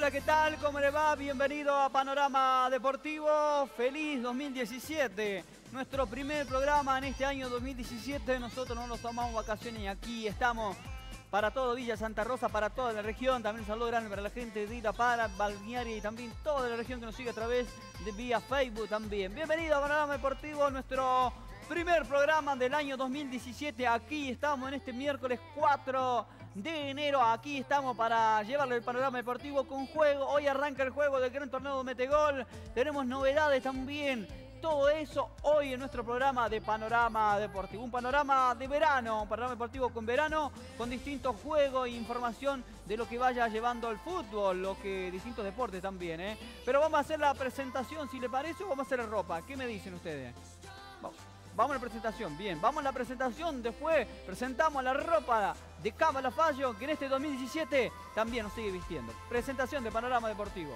Hola, ¿qué tal? ¿Cómo le va? Bienvenido a Panorama Deportivo. Feliz 2017. Nuestro primer programa en este año 2017. Nosotros no nos tomamos vacaciones y aquí estamos para todo Villa Santa Rosa, para toda la región. También un saludo grande para la gente de Ida para Balnearia y también toda la región que nos sigue a través de vía Facebook también. Bienvenido a Panorama Deportivo, nuestro primer programa del año 2017. Aquí estamos en este miércoles 4 de enero. Aquí estamos para llevarle el panorama deportivo con juego. Hoy arranca el juego del gran torneo de Metegol. Tenemos novedades también. Todo eso hoy en nuestro programa de Panorama Deportivo. Un panorama de verano, un panorama deportivo con verano, con distintos juegos e información de lo que vaya llevando el fútbol, lo que distintos deportes también. ¿eh? Pero vamos a hacer la presentación, si le parece, o vamos a hacer la ropa. ¿Qué me dicen ustedes? Vamos. Vamos a la presentación, bien, vamos a la presentación, después presentamos la ropa de Cámara Fallo, que en este 2017 también nos sigue vistiendo. Presentación de Panorama Deportivo.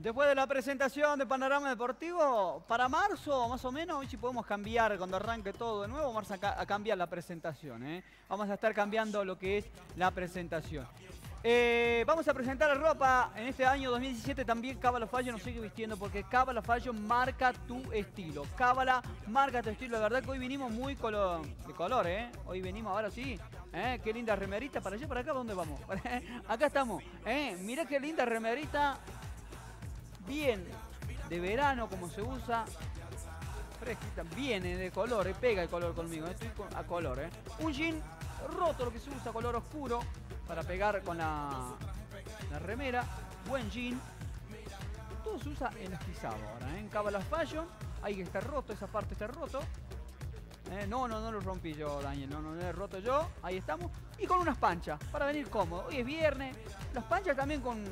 Después de la presentación de Panorama Deportivo, para marzo, más o menos, hoy si podemos cambiar cuando arranque todo de nuevo, vamos a, cambiar la presentación. ¿eh? Vamos a estar cambiando lo que es la presentación. Eh, vamos a presentar la ropa. En este año 2017 también Cábala Fallo nos sigue vistiendo porque Cábala Fallo marca tu estilo. Cábala marca tu estilo. La verdad que hoy vinimos muy color, de color, ¿eh? Hoy venimos ahora sí. ¿eh? Qué linda remerita. Para allá, para acá, ¿dónde vamos? acá estamos. ¿eh? Mirá qué linda remerita bien de verano como se usa. Fresquita, viene de color, eh, pega el color conmigo, eh, estoy a color. Eh. Un jean roto, lo que se usa, color oscuro, para pegar con la, la remera. Buen jean. Todo se usa en esquizado ahora, en Cabalas Fashion. Ahí está roto, esa parte está roto. no, no, no lo rompí yo, Daniel. No, no, lo he roto yo. Ahí estamos. Y con unas panchas, para venir cómodo. Hoy es viernes. Las panchas también con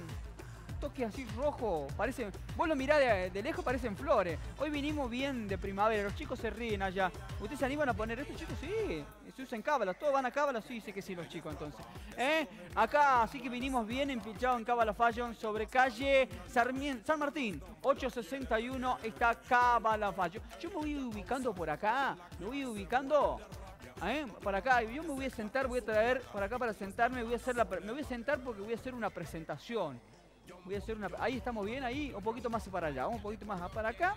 toque así rojo, parece, vos lo mirás de, lejos, parecen flores. Hoy vinimos bien de primavera, los chicos se ríen allá. ¿Ustedes se animan a poner esto, chicos? Sí, se usan cábalas, todos van a cábalas, sí, sé que sí los chicos entonces. ¿Eh? Acá así que vinimos bien empilchados en Cábala Fashion sobre calle San Martín, 861 está Cábala Fashion. Yo me voy ubicando por acá, me voy ubicando ¿Eh? Por acá, yo me voy a sentar, voy a traer por acá para sentarme, voy a hacer la, me voy a sentar porque voy a hacer una presentación. Voy a hacer una... Ahí estamos bien, ahí, un poquito más para allá, un poquito más para acá.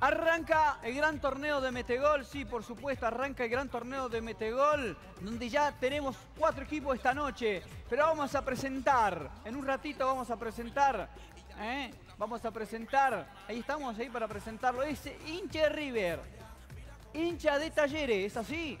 Arranca el gran torneo de Metegol, sí, por supuesto, arranca el gran torneo de Metegol, donde ya tenemos cuatro equipos esta noche. Pero vamos a presentar, en un ratito vamos a presentar, ¿eh? vamos a presentar, ahí estamos ahí para presentarlo, ese hincha River, hincha de Talleres, ¿es así?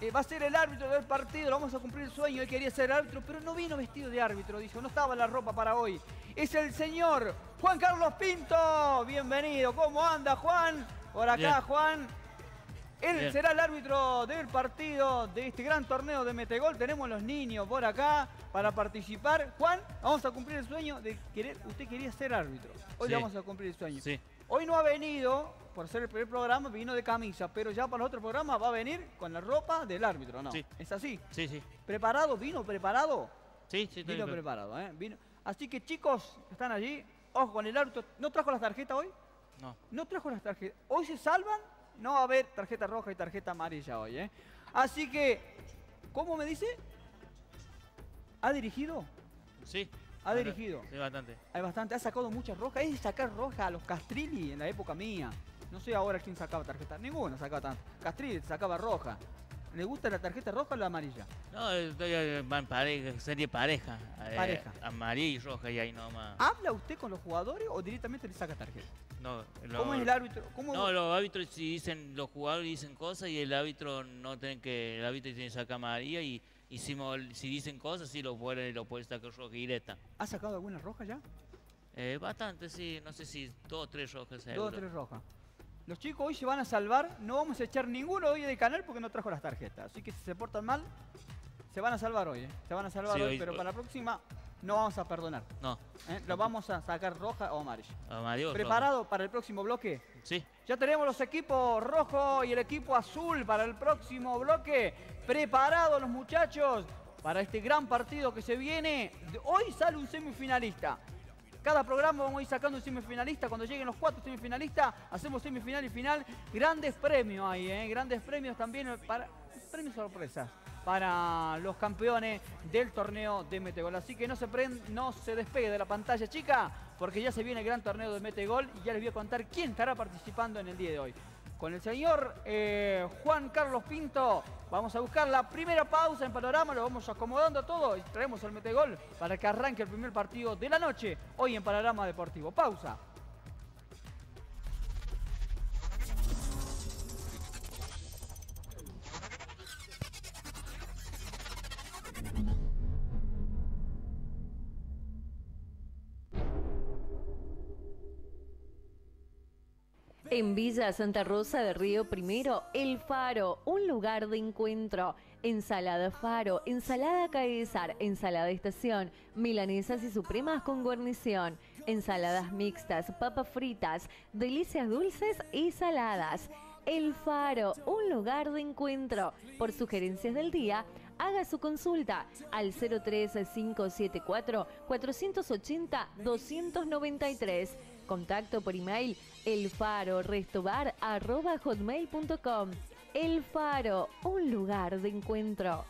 Eh, va a ser el árbitro del partido, vamos a cumplir el sueño, él quería ser árbitro, pero no vino vestido de árbitro, dijo, no estaba la ropa para hoy. Es el señor Juan Carlos Pinto, bienvenido, ¿cómo anda Juan? Por acá Juan. Él será el árbitro del partido de este gran torneo de Metegol. Tenemos los niños por acá para participar. Juan, vamos a cumplir el sueño de querer. Usted quería ser árbitro. Hoy vamos a cumplir el sueño. Hoy no ha venido por ser el primer programa, vino de camisa, pero ya para los otros programas va a venir con la ropa del árbitro, ¿no? Sí. ¿Es así? Sí, sí. ¿Preparado? ¿Vino preparado? Sí, sí, Vino pre- preparado, ¿eh? Vino. Así que chicos, están allí, ojo con el árbitro. ¿No trajo las tarjetas hoy? No. No trajo las tarjetas. Hoy se salvan, no va a haber tarjeta roja y tarjeta amarilla hoy, ¿eh? Así que, ¿cómo me dice? ¿Ha dirigido? Sí. Ha bastante- dirigido. Sí, bastante. Hay bastante, ha sacado muchas rojas. Es sacar roja a los Castrilli en la época mía. No sé ahora quién sacaba tarjeta. Ninguno sacaba tanto. Castrilli sacaba roja. ¿Le gusta la tarjeta roja o la amarilla? No, estoy eh, va en pareja, serie pareja. eh, Pareja. amarilla y roja y ahí nomás. ¿Habla usted con los jugadores o directamente le saca tarjeta? No, ¿Cómo lo- es el árbitro? ¿Cómo No, los árbitros si dicen, los jugadores dicen cosas y el árbitro no tiene que, el árbitro tiene que sacar amarilla y, y si, si dicen cosas sí lo puede, lo puede sacar roja directa. ¿Ha sacado alguna roja ya? Eh, bastante, sí, no sé si dos o tres rojas Dos seguro. o tres rojas. Los chicos hoy se van a salvar. No vamos a echar ninguno hoy del canal porque no trajo las tarjetas. Así que si se portan mal, se van a salvar hoy. ¿eh? Se van a salvar Sí, hoy, hoy- pero para la próxima no vamos a perdonar. No, ¿eh? Lo vamos a sacar roja o amarilla. amarillo. ¿Preparado para el próximo bloque? Sí, Ya tenemos los equipos rojo y el equipo azul para el próximo bloque. Preparados los muchachos para este gran partido que se viene. Hoy sale un semifinalista. Cada programa vamos a ir sacando un semifinalista. Cuando lleguen los cuatro semifinalistas, hacemos semifinal y final. Grandes premios ahí, ¿eh? Grandes premios también para... Premios sorpresas para los campeones del torneo de Metegol. Así que no se, pren- no se despegue de la pantalla, chica, porque ya se viene el gran torneo de Metegol y ya les voy a contar quién estará participando en el día de hoy. Con el señor eh, Juan Carlos Pinto vamos a buscar la primera pausa en panorama, lo vamos acomodando todo y traemos el Metegol para que arranque el primer partido de la noche hoy en Panorama Deportivo. Pausa. En Villa Santa Rosa de Río Primero, El Faro, un lugar de encuentro. Ensalada Faro, ensalada Caesar, ensalada Estación, milanesas y supremas con guarnición, ensaladas mixtas, papas fritas, delicias dulces y saladas. El Faro, un lugar de encuentro. Por sugerencias del día, haga su consulta al 03574 480 293. Contacto por email elfarorestobar.hotmail.com El Faro, un lugar de encuentro.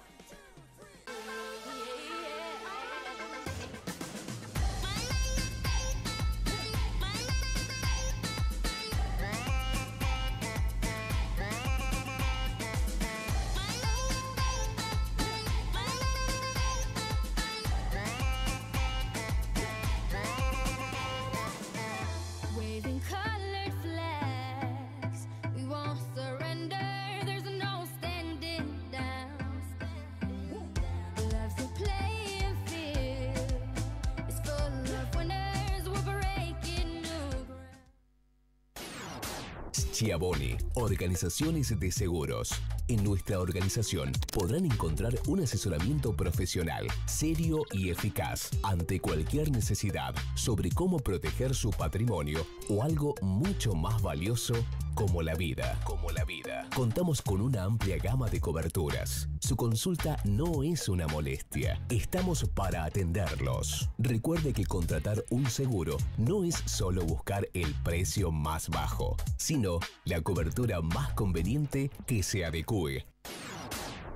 Schiavoni, Organizaciones de Seguros. En nuestra organización podrán encontrar un asesoramiento profesional, serio y eficaz ante cualquier necesidad sobre cómo proteger su patrimonio o algo mucho más valioso como la vida. Como la vida. Contamos con una amplia gama de coberturas. Su consulta no es una molestia. Estamos para atenderlos. Recuerde que contratar un seguro no es solo buscar el precio más bajo, sino la cobertura más conveniente que se adecue.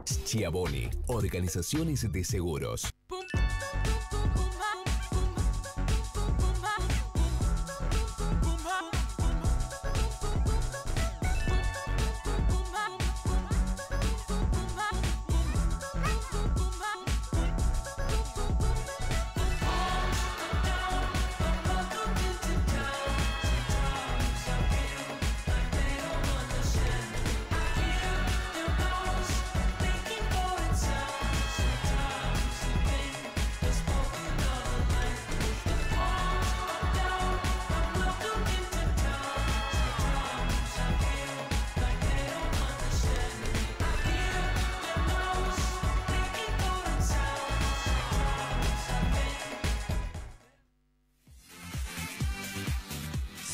Schiavoni, Organizaciones de Seguros.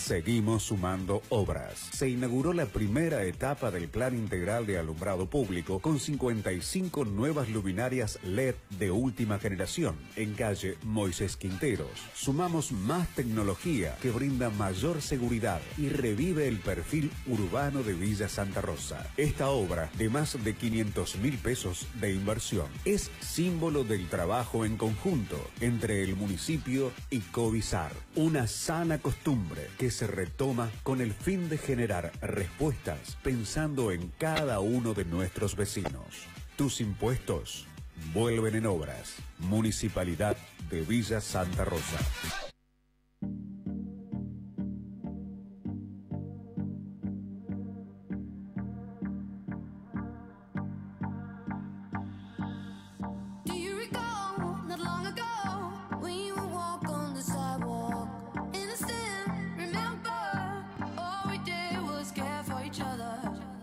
Seguimos sumando obras. Se inauguró la primera etapa del Plan Integral de Alumbrado Público con 55 nuevas luminarias LED de última generación en calle Moisés Quinteros. Sumamos más tecnología que brinda mayor seguridad y revive el perfil urbano de Villa Santa Rosa. Esta obra, de más de 500 mil pesos de inversión, es símbolo del trabajo en conjunto entre el municipio y Covisar. Una sana costumbre que se retoma con el fin de generar respuestas pensando en cada uno de nuestros vecinos. Tus impuestos vuelven en obras. Municipalidad de Villa Santa Rosa.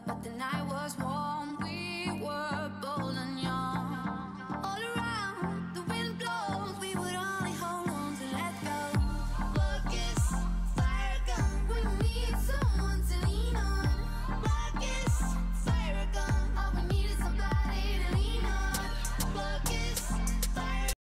but the night was warm.